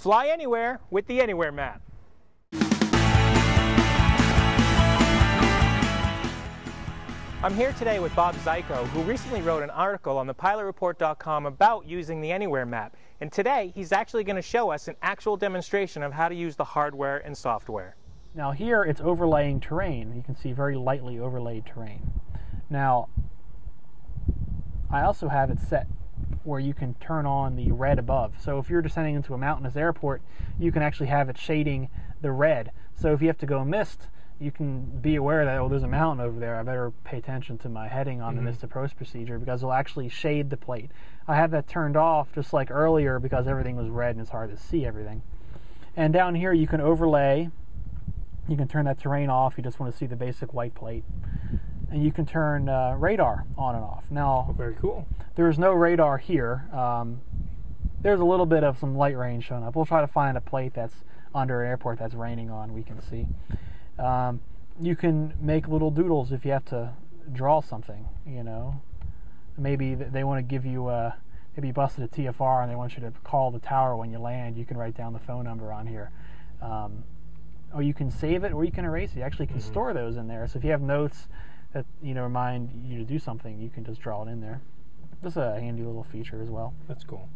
Fly anywhere with the Anywhere map. I'm here today with Bob Zajko, who recently wrote an article on thepilotreport.com about using the Anywhere map. And today, he's actually going to show us an actual demonstration of how to use the hardware and software. Now here it's overlaying terrain. You can see very lightly overlaid terrain. Now, I also have it set where you can turn on the red above. So if you're descending into a mountainous airport, you can actually have it shading the red. So if you have to go missed, you can be aware that, oh, there's a mountain over there. I better pay attention to my heading on mm-hmm. the missed approach procedure because it'll actually shade the plate. I have that turned off just like earlier because everything was red and it's hard to see everything. And down here you can overlay. You can turn that terrain off. You just want to see the basic white plate. And you can turn uh, radar on and off. Now, oh, very cool. There is no radar here. Um, there's a little bit of some light rain showing up. We'll try to find a plate that's under an airport that's raining on. We can see. Um, you can make little doodles if you have to draw something. You know, maybe they want to give you a maybe you busted a TFR and they want you to call the tower when you land. You can write down the phone number on here. Um, or you can save it or you can erase it. You actually can mm-hmm. store those in there. So if you have notes that you know remind you to do something, you can just draw it in there. This is a handy little feature as well. That's cool.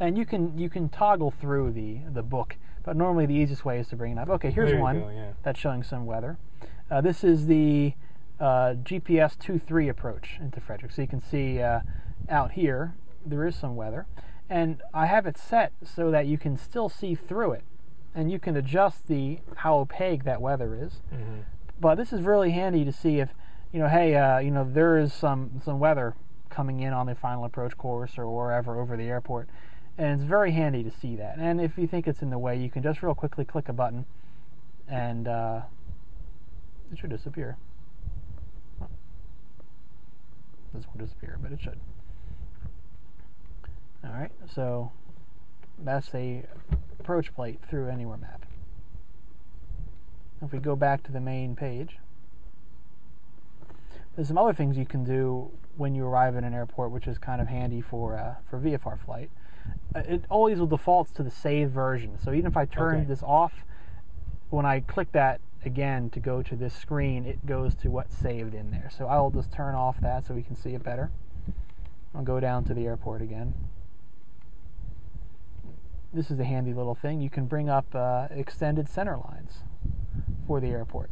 And you can you can toggle through the the book but normally the easiest way is to bring it up. Okay, here's one go, yeah. that's showing some weather. Uh, this is the uh, GPS 2.3 approach into Frederick. So you can see uh, out here there is some weather. And I have it set so that you can still see through it. And you can adjust the how opaque that weather is. Mm-hmm. But this is really handy to see if, you know, hey, uh, you know, there is some, some weather coming in on the final approach course or wherever over the airport and it's very handy to see that. And if you think it's in the way, you can just real quickly click a button, and uh, it should disappear. This will disappear, but it should. All right, so that's the approach plate through Anywhere Map. If we go back to the main page, there's some other things you can do when you arrive at an airport, which is kind of handy for uh, for VFR flight. Uh, it always will defaults to the save version. So even if I turn okay. this off, when I click that again to go to this screen, it goes to what's saved in there. So I'll just turn off that so we can see it better. I'll go down to the airport again. This is a handy little thing. You can bring up uh, extended center lines for the airport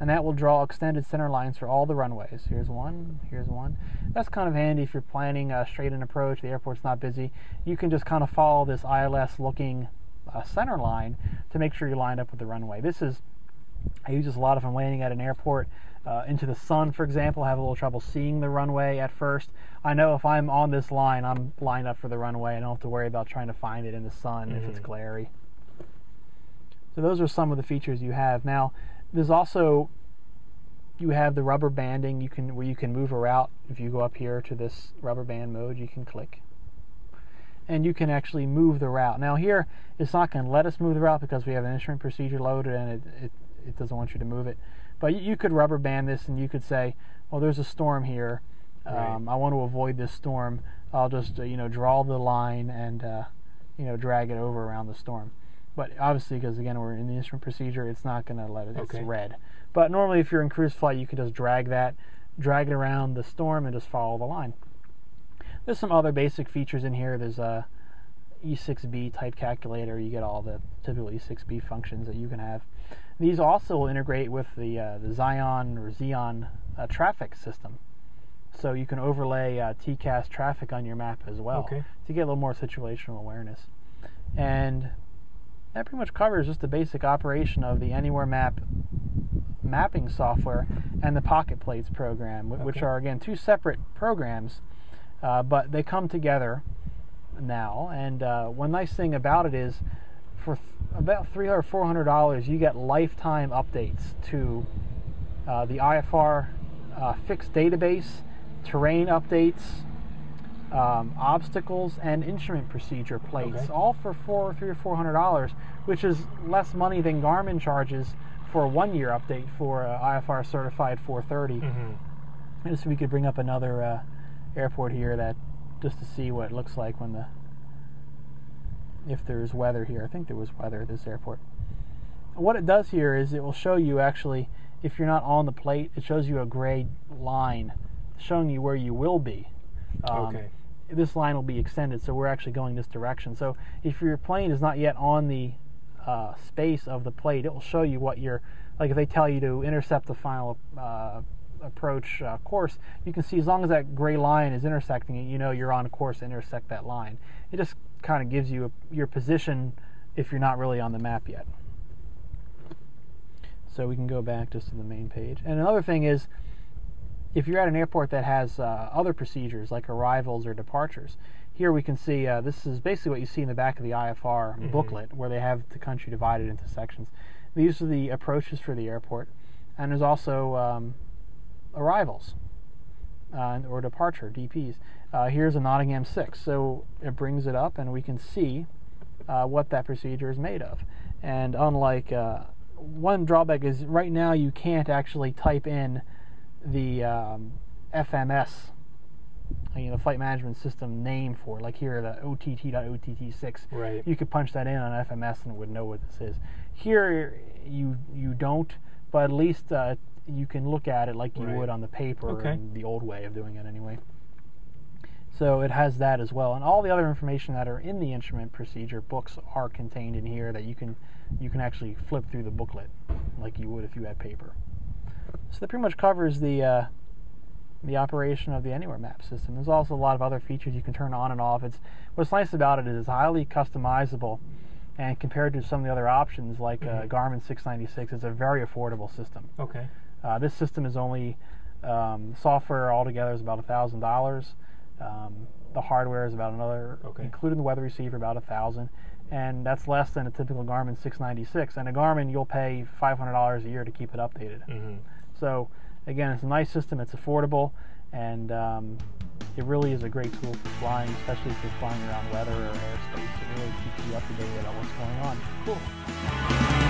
and that will draw extended center lines for all the runways. Here's one, here's one. That's kind of handy if you're planning a straight in approach, the airport's not busy. You can just kind of follow this ILS looking uh, center line to make sure you're lined up with the runway. This is, I use this a lot if I'm landing at an airport. Uh, into the sun, for example, I have a little trouble seeing the runway at first. I know if I'm on this line, I'm lined up for the runway. And I don't have to worry about trying to find it in the sun mm-hmm. if it's mm-hmm. glary. So those are some of the features you have. Now, there's also you have the rubber banding you can where you can move a route. If you go up here to this rubber band mode you can click. And you can actually move the route. Now here it's not going to let us move the route because we have an instrument procedure loaded and it, it, it doesn't want you to move it. But you, could rubber band this and you could say well there's a storm here. Right. um, I want to avoid this storm. I'll just uh, you know draw the line and uh, you know drag it over around the storm but obviously, because again we're in the instrument procedure, it's not going to let it. Okay. It's red. But normally, if you're in cruise flight, you can just drag that, drag it around the storm, and just follow the line. There's some other basic features in here. There's a E6B type calculator. You get all the typical E6B functions that you can have. These also will integrate with the uh, the Xion or Xeon uh, traffic system. So you can overlay uh, TCAS traffic on your map as well okay. to get a little more situational awareness. And that pretty much covers just the basic operation of the Anywhere Map mapping software and the Pocket Plates program, okay. which are again two separate programs, uh, but they come together now. And uh, one nice thing about it is, for th- about three or four hundred dollars, you get lifetime updates to uh, the IFR uh, fixed database, terrain updates, um, obstacles and instrument procedure plates, okay. all for four, three or four hundred dollars, which is less money than Garmin charges for a one-year update for uh, IFR certified 430. Mm-hmm. And so we could bring up another uh, airport here that just to see what it looks like when the if there's weather here. I think there was weather at this airport. What it does here is it will show you actually if you're not on the plate, it shows you a gray line showing you where you will be. Um, okay. This line will be extended, so we're actually going this direction. So if your plane is not yet on the uh, space of the plate, it will show you what you're like. If they tell you to intercept the final uh, approach uh, course, you can see as long as that gray line is intersecting it, you know you're on a course to intersect that line. It just kind of gives you a, your position if you're not really on the map yet. So we can go back just to the main page. And another thing is, if you're at an airport that has uh, other procedures like arrivals or departures, here we can see uh, this is basically what you see in the back of the IFR mm-hmm. booklet where they have the country divided into sections. These are the approaches for the airport, and there's also um, arrivals uh, or departure DPs. Uh, here's a Nottingham 6, so it brings it up and we can see uh, what that procedure is made of. And unlike uh, one drawback is right now you can't actually type in the um, FMS, you know, flight management system name for it. Like here, the OTT.OTT6. Right. You could punch that in on FMS and it would know what this is. Here, you you don't, but at least uh, you can look at it like you right. would on the paper okay. the old way of doing it anyway. So it has that as well, and all the other information that are in the instrument procedure books are contained in here that you can you can actually flip through the booklet like you would if you had paper. So that pretty much covers the uh, the operation of the Anywhere Map system. There's also a lot of other features you can turn on and off. It's what's nice about it is it's highly customizable, and compared to some of the other options like uh, mm-hmm. Garmin 696, it's a very affordable system. Okay. Uh, this system is only um, software altogether is about a thousand dollars. Um, the hardware is about another, okay. including the weather receiver, about a thousand, and that's less than a typical Garmin 696. And a Garmin, you'll pay $500 a year to keep it updated. Mm-hmm. So, again, it's a nice system. It's affordable, and um, it really is a great tool for flying, especially if you're flying around weather or airspace. It really keeps you up to date about what's going on. Cool.